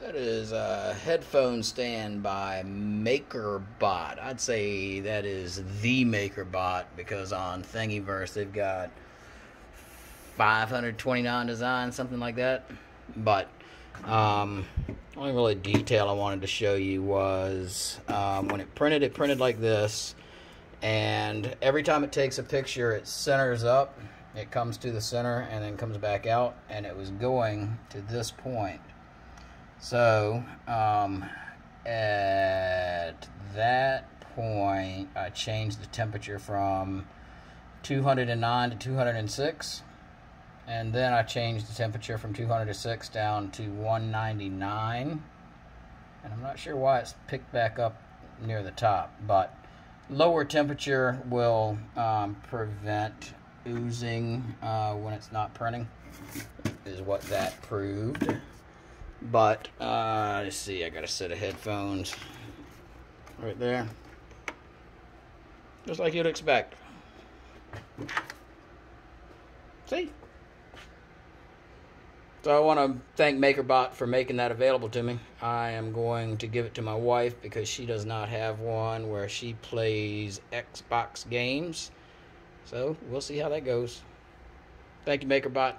That is a headphone stand by MakerBot. I'd say that is the MakerBot because on Thingiverse they've got 529 designs, something like that. But um, only really detail I wanted to show you was um, when it printed, it printed like this. And every time it takes a picture, it centers up. It comes to the center and then comes back out. And it was going to this point. So, um, at that point, I changed the temperature from 209 to 206. And then I changed the temperature from 206 down to 199. And I'm not sure why it's picked back up near the top, but lower temperature will um, prevent oozing uh, when it's not printing, is what that proved. But uh, let's see, I got a set of headphones right there, just like you'd expect. See? So I want to thank MakerBot for making that available to me. I am going to give it to my wife because she does not have one where she plays Xbox games. So we'll see how that goes. Thank you, MakerBot.